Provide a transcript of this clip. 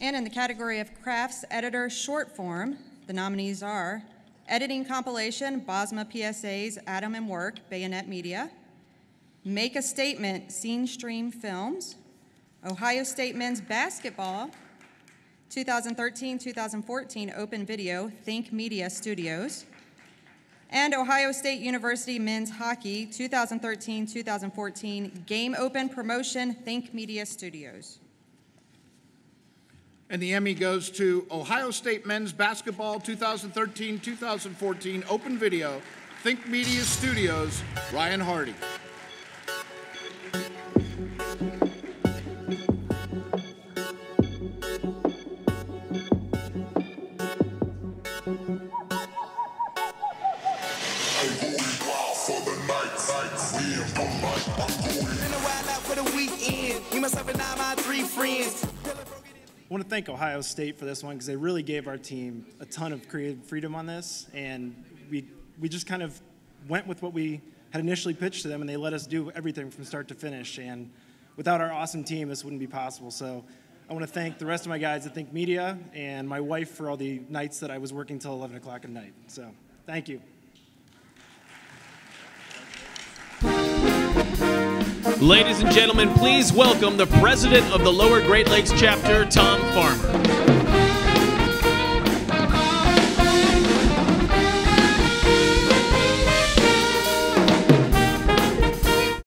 And in the category of Crafts Editor Short Form, the nominees are Editing Compilation, Bosma PSA's Adam and Work, Bayonet Media, Make a Statement, Scene Stream Films, Ohio State Men's Basketball, 2013-2014 Open Video, Think Media Studios, and Ohio State University Men's Hockey, 2013-2014 Game Open Promotion, Think Media Studios. And the Emmy goes to Ohio State Men's Basketball 2013 2014 Open Video, Think Media Studios, Ryan Hardy. I want to thank Ohio State for this one because they really gave our team a ton of creative freedom on this, and we we just kind of went with what we had initially pitched to them, and they let us do everything from start to finish. And without our awesome team, this wouldn't be possible. So I want to thank the rest of my guys at Think Media and my wife for all the nights that I was working till 11 o'clock at night. So thank you. Ladies and gentlemen, please welcome the president of the Lower Great Lakes chapter, Tom Farmer.